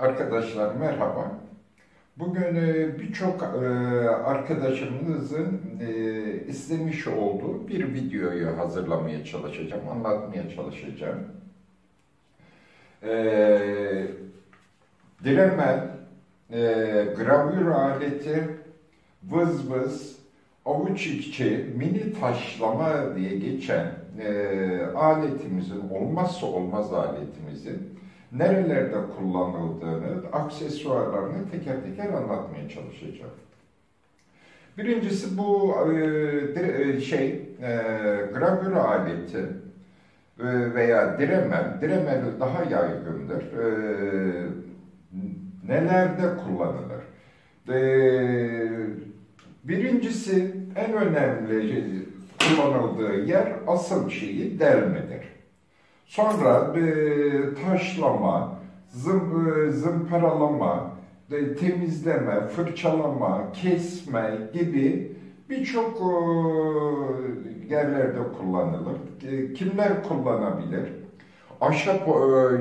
Arkadaşlar merhaba. Bugün e, birçok e, arkadaşımızın e, istemiş olduğu bir videoyu hazırlamaya çalışacağım, anlatmaya çalışacağım. Dremel, gravür aleti, vız vız, avuç içi, mini taşlama diye geçen aletimizin, olmazsa olmaz aletimizin nerelerde kullanıldığını, aksesuarlarını teker teker anlatmaya çalışacağım. Birincisi bu e, e şey e, gravür aleti e, veya diremel, diremel daha yaygındır. E, nelerde kullanılır? E, birincisi en önemli kullanıldığı yer asıl şeyi delmedir. Sonra e, taşlama, zım, e, zımparalama, e, temizleme, fırçalama, kesme gibi birçok e, yerlerde kullanılır. E, kimler kullanabilir? Ahşap e,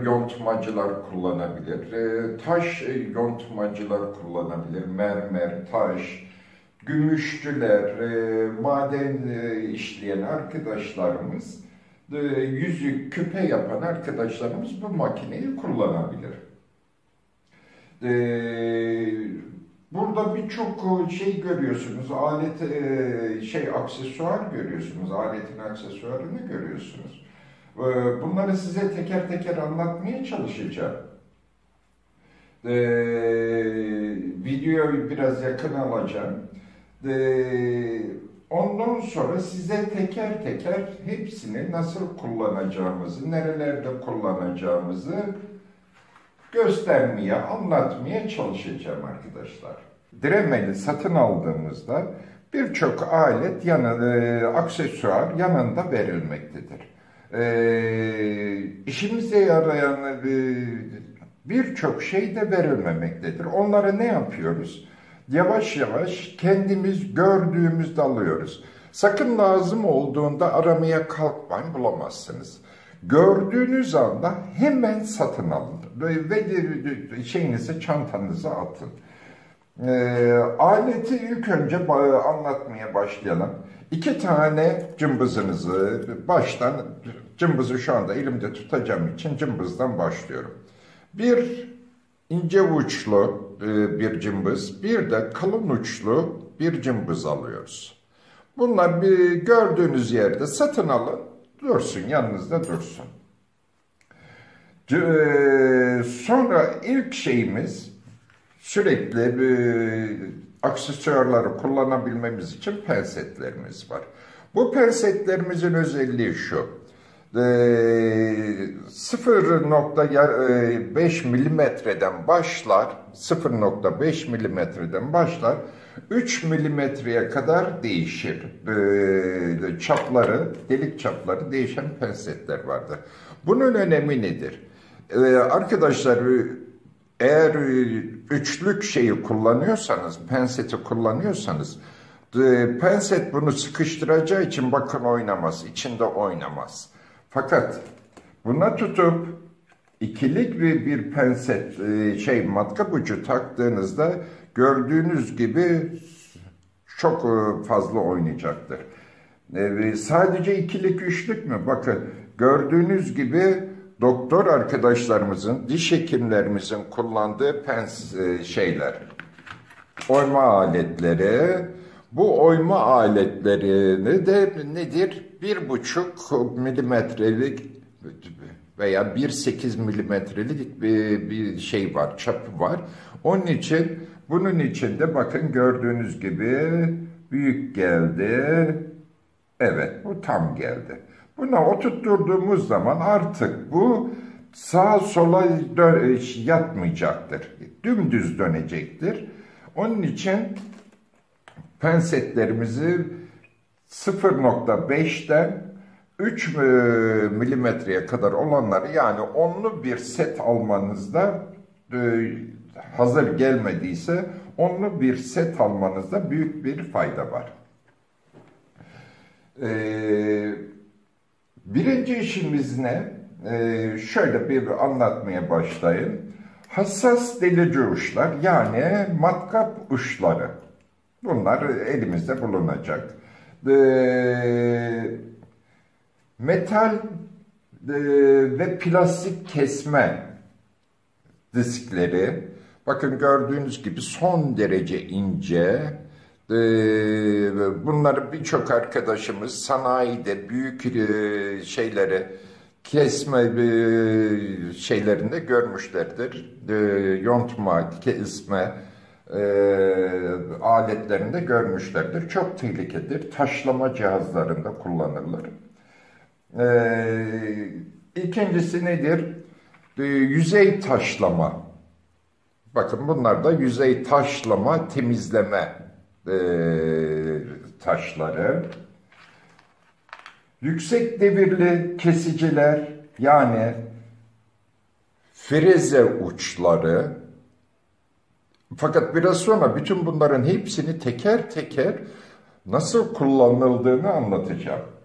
yontmacılar kullanabilir, e, taş e, yontmacılar kullanabilir, mermer, taş, gümüşçüler, e, maden e, işleyen arkadaşlarımız e, yüzük, küpe yapan arkadaşlarımız bu makineyi kullanabilir. E, burada birçok şey görüyorsunuz, alet, e, şey aksesuar görüyorsunuz, aletin aksesuarını görüyorsunuz. Bunları size teker teker anlatmaya çalışacağım. Ee, videoyu biraz yakın alacağım. Ee, Ondan sonra size teker teker hepsini nasıl kullanacağımızı, nerelerde kullanacağımızı göstermeye, anlatmaya çalışacağım arkadaşlar. Dremeli satın aldığımızda birçok alet, yanı, e, aksesuar yanında verilmektedir. E, işimize yarayan e, birçok şey de verilmemektedir. Onları ne yapıyoruz? Yavaş yavaş kendimiz gördüğümüzde alıyoruz. Sakın lazım olduğunda aramaya kalkmayın bulamazsınız. Gördüğünüz anda hemen satın alın ve şeyinizi çantanıza atın. E, aleti ilk önce anlatmaya başlayalım. İki tane cımbızınızı baştan, cımbızı şu anda elimde tutacağım için cımbızdan başlıyorum. Bir ince uçlu bir cımbız, bir de kalın uçlu bir cımbız alıyoruz. Bunlar bir gördüğünüz yerde satın alın, dursun, yanınızda dursun. E, sonra ilk şeyimiz sürekli e, aksesuarları kullanabilmemiz için pensetlerimiz var. Bu pensetlerimizin özelliği şu. 0.5 ee, milimetreden başlar, 0.5 milimetreden başlar, 3 milimetreye kadar değişir. Ee, çapları, delik çapları değişen pensetler vardır. Bunun önemi nedir? Ee, arkadaşlar eğer üçlük şeyi kullanıyorsanız, penseti kullanıyorsanız, e, penset bunu sıkıştıracağı için bakın oynamaz, içinde oynamaz. Fakat buna tutup ikilik ve bir penset e, şey matkap ucu taktığınızda gördüğünüz gibi çok e, fazla oynayacaktır. E, sadece ikilik üçlük mü? Bakın gördüğünüz gibi doktor arkadaşlarımızın, diş hekimlerimizin kullandığı pens şeyler, oyma aletleri, bu oyma aletlerini de nedir? Bir buçuk milimetrelik veya 1.8 milimetrelik bir, bir şey var, çapı var. Onun için bunun içinde bakın gördüğünüz gibi büyük geldi. Evet bu tam geldi. Buna oturtturduğumuz zaman artık bu sağa sola yatmayacaktır. Dümdüz dönecektir. Onun için pensetlerimizi 0.5'ten 3 e, milimetreye kadar olanları yani onlu bir set almanızda e, hazır gelmediyse onlu bir set almanızda büyük bir fayda var. Ee, birinci işimiz ne? Şöyle bir anlatmaya başlayayım. Hassas delici uçlar yani matkap uçları. Bunlar elimizde bulunacak. Ee, metal e, ve plastik kesme diskleri. Bakın gördüğünüz gibi son derece ince. Ee, bunları birçok arkadaşımız sanayide büyük e, şeyleri kesme e, şeylerinde görmüşlerdir. E, yontma, kesme e, aletlerinde görmüşlerdir. Çok tehlikelidir. Taşlama cihazlarında kullanılır. E, ikincisi nedir? E, yüzey taşlama. Bakın bunlar da yüzey taşlama, temizleme e, taşları. Yüksek devirli kesiciler yani freze uçları fakat biraz sonra bütün bunların hepsini teker teker nasıl kullanıldığını anlatacağım.